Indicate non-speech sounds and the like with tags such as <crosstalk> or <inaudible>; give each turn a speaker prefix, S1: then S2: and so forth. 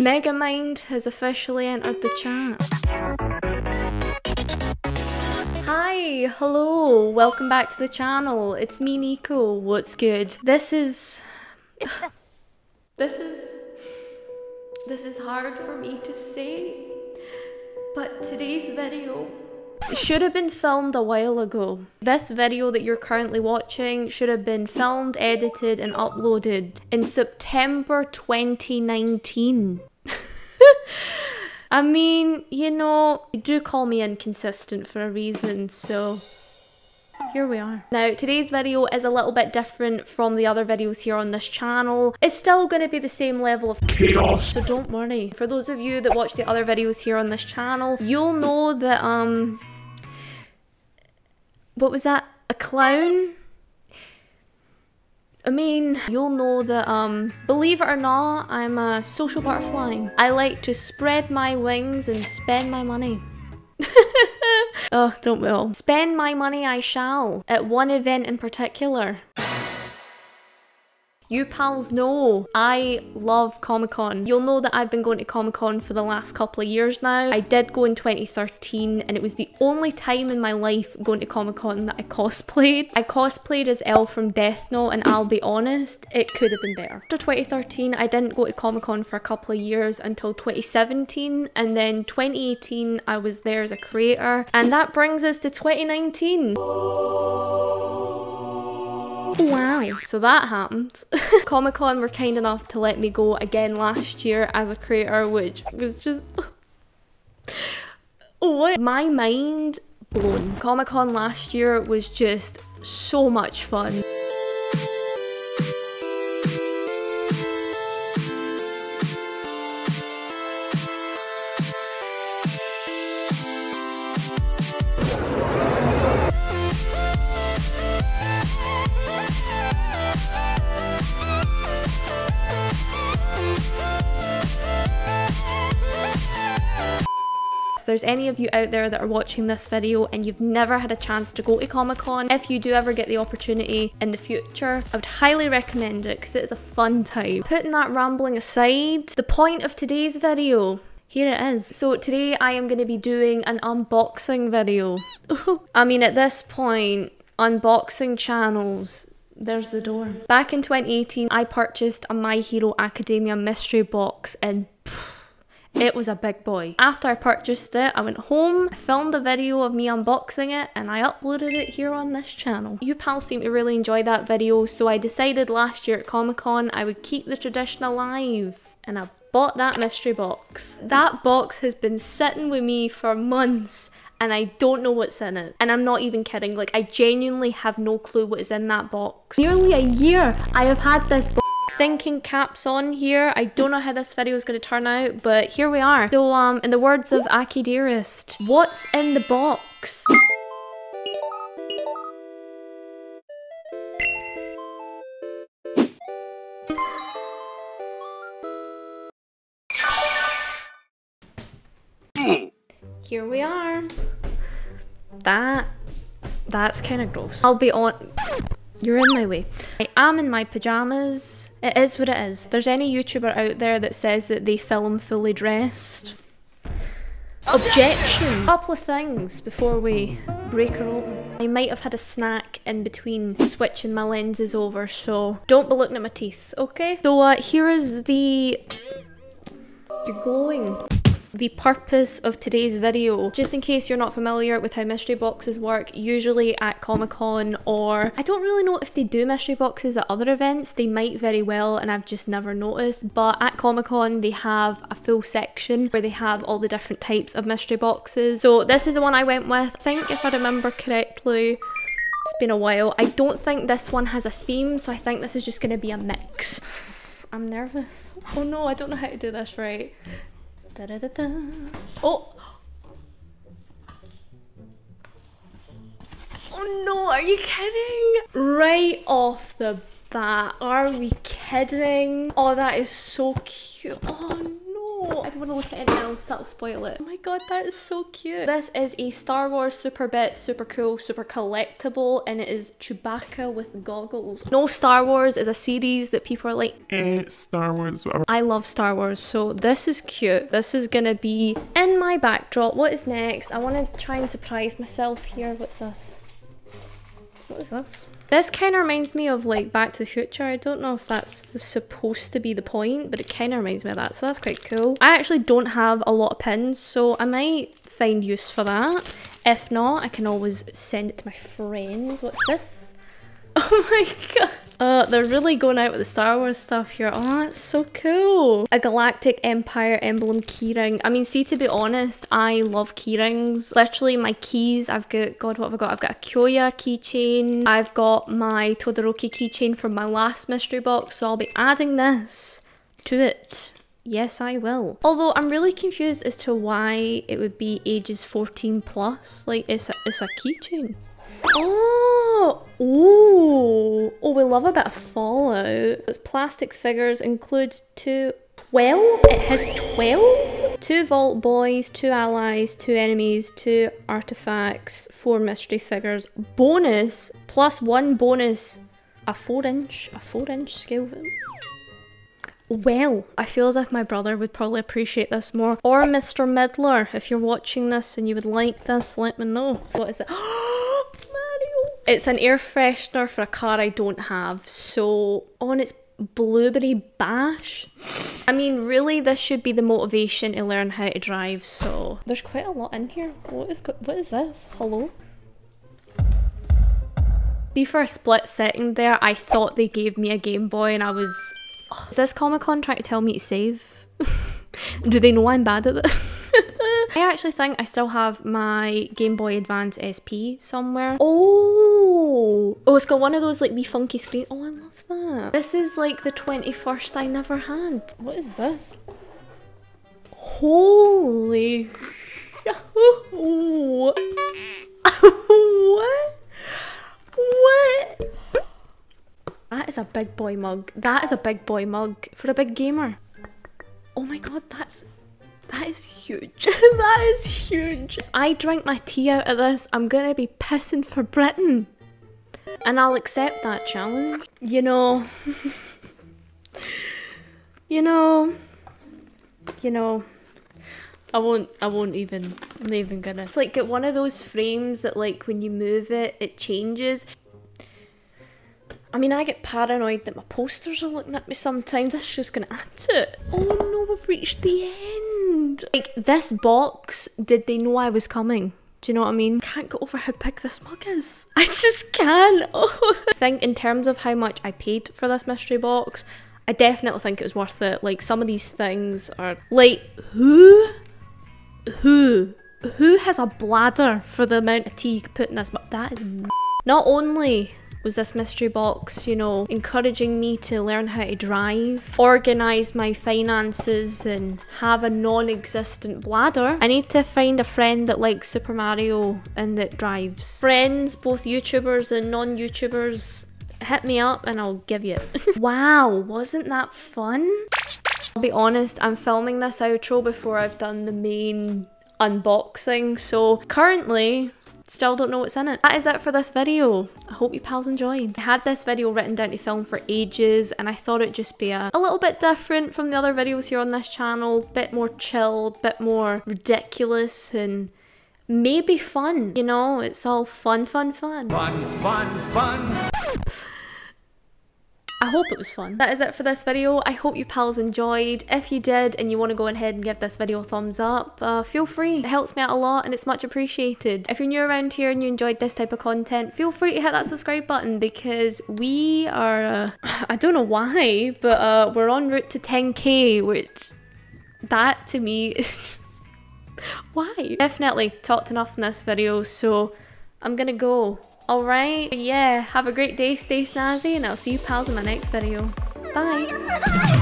S1: Megamind has officially entered the chat. Hi, hello, welcome back to the channel. It's me, Nico. What's good? This is. This is. This is hard for me to say, but today's video should have been filmed a while ago. This video that you're currently watching should have been filmed, edited, and uploaded in September 2019. I mean, you know, you do call me inconsistent for a reason, so here we are. Now, today's video is a little bit different from the other videos here on this channel. It's still going to be the same level of chaos, so don't worry. For those of you that watch the other videos here on this channel, you'll know that, um, what was that? A clown? I mean, you'll know that, um, believe it or not, I'm a social butterfly. I like to spread my wings and spend my money. <laughs> oh, don't we all? Spend my money I shall, at one event in particular. You pals know I love Comic Con. You'll know that I've been going to Comic Con for the last couple of years now. I did go in 2013 and it was the only time in my life going to Comic Con that I cosplayed. I cosplayed as L from Death Note and I'll be honest, it could have been better. After 2013, I didn't go to Comic Con for a couple of years until 2017 and then 2018 I was there as a creator and that brings us to 2019. Wow. So that happened. <laughs> Comic Con were kind enough to let me go again last year as a creator, which was just. <laughs> what? My mind blown. Comic Con last year was just so much fun. There's any of you out there that are watching this video and you've never had a chance to go to Comic Con, if you do ever get the opportunity in the future, I would highly recommend it because it is a fun time. Putting that rambling aside, the point of today's video here it is. So today I am going to be doing an unboxing video. <laughs> I mean at this point, unboxing channels, there's the door. Back in 2018 I purchased a My Hero Academia mystery box and it was a big boy. After I purchased it, I went home, filmed a video of me unboxing it, and I uploaded it here on this channel. You pals seem to really enjoy that video, so I decided last year at Comic Con I would keep the tradition alive, and I bought that mystery box. That box has been sitting with me for months and I don't know what's in it. And I'm not even kidding, like I genuinely have no clue what is in that box. Nearly a year I have had this box thinking caps on here. I don't know how this video is going to turn out, but here we are. So, um, in the words of Aki Dearest, what's in the box? Here we are. That, that's kind of gross. I'll be on- you're in my way. I am in my pyjamas. It is what it is. If there's any YouTuber out there that says that they film fully dressed. Objection! A couple of things before we break her open. I might have had a snack in between switching my lenses over, so don't be looking at my teeth, okay? So uh, here is the... You're glowing the purpose of today's video. Just in case you're not familiar with how mystery boxes work, usually at Comic Con or I don't really know if they do mystery boxes at other events, they might very well and I've just never noticed, but at Comic Con they have a full section where they have all the different types of mystery boxes. So this is the one I went with. I think if I remember correctly, it's been a while. I don't think this one has a theme, so I think this is just going to be a mix. <sighs> I'm nervous. Oh no, I don't know how to do this right. Da -da -da oh! Oh no, are you kidding? Right off the bat, are we kidding? Oh, that is so cute. Oh I don't want to look at it anything else. That'll spoil it. Oh my god, that is so cute. This is a Star Wars Super Bit, super cool, super collectible, and it is Chewbacca with goggles. No Star Wars is a series that people are like,
S2: eh, Star Wars, whatever.
S1: I love Star Wars, so this is cute. This is gonna be in my backdrop. What is next? I want to try and surprise myself here. What's this? What is this? This kind of reminds me of like Back to the Future. I don't know if that's supposed to be the point, but it kind of reminds me of that. So that's quite cool. I actually don't have a lot of pins, so I might find use for that. If not, I can always send it to my friends. What's this? <laughs> Oh my god. Uh, they're really going out with the Star Wars stuff here. Oh, that's so cool. A Galactic Empire emblem keyring. I mean, see, to be honest, I love keyrings. Literally, my keys, I've got, God, what have I got? I've got a Kyoya keychain. I've got my Todoroki keychain from my last mystery box, so I'll be adding this to it. Yes, I will. Although I'm really confused as to why it would be ages 14 plus. Like, it's a, it's a keychain. Oh, ooh. Oh, we love a bit of Fallout. Its plastic figures includes two 12? It has 12? Two Vault Boys, two Allies, two Enemies, two Artifacts, four Mystery Figures. Bonus, plus one bonus, a 4 inch, a 4 inch scale. Well, I feel as if my brother would probably appreciate this more. Or Mr. Midler, if you're watching this and you would like this, let me know. What is it? <gasps> Oh, It's an air freshener for a car I don't have. So on its blueberry bash. I mean, really, this should be the motivation to learn how to drive. So there's quite a lot in here. What is what is this? Hello. See, for a split second there, I thought they gave me a Game Boy, and I was. Oh, is this Comic Con trying to tell me to save? <laughs> Do they know I'm bad at it? I actually think I still have my Game Boy Advance SP somewhere. Oh, oh, it's got one of those like wee funky screen. Oh, I love that. This is like the 21st I never had. What is this? Holy what? What? That is a big boy mug. That is a big boy mug for a big gamer. Oh my god, that's that is huge. <laughs> that is huge. If I drink my tea out of this, I'm gonna be pissing for Britain. And I'll accept that challenge. You know. <laughs> you know. You know. I won't I won't even I'm not even gonna It's like one of those frames that like when you move it it changes. I mean, I get paranoid that my posters are looking at me sometimes. This is just gonna add to it. Oh no, we've reached the end. Like, this box, did they know I was coming? Do you know what I mean? Can't get over how big this mug is. <laughs> I just can't. Oh. <laughs> I think in terms of how much I paid for this mystery box, I definitely think it was worth it. Like, some of these things are... Like, who? Who? Who has a bladder for the amount of tea you could put in this? But that is... Not only was this mystery box, you know, encouraging me to learn how to drive, organise my finances, and have a non existent bladder. I need to find a friend that likes Super Mario and that drives. Friends, both YouTubers and non YouTubers, hit me up and I'll give you it. <laughs> wow, wasn't that fun? I'll be honest, I'm filming this outro before I've done the main unboxing, so currently Still don't know what's in it. That is it for this video. I hope you pals enjoyed. I had this video written down to film for ages and I thought it'd just be a, a little bit different from the other videos here on this channel. Bit more chill, bit more ridiculous and maybe fun. You know, it's all fun, fun, fun.
S3: Fun, fun, fun.
S1: I hope it was fun. That is it for this video. I hope you pals enjoyed. If you did and you want to go ahead and give this video a thumbs up, uh, feel free. It helps me out a lot and it's much appreciated. If you're new around here and you enjoyed this type of content, feel free to hit that subscribe button because we are, uh, <laughs> I don't know why, but uh, we're en route to 10k, which that to me is, <laughs> why? Definitely talked enough in this video, so I'm gonna go. Alright, yeah, have a great day, stay snazzy, and I'll see you pals in my next video. Bye!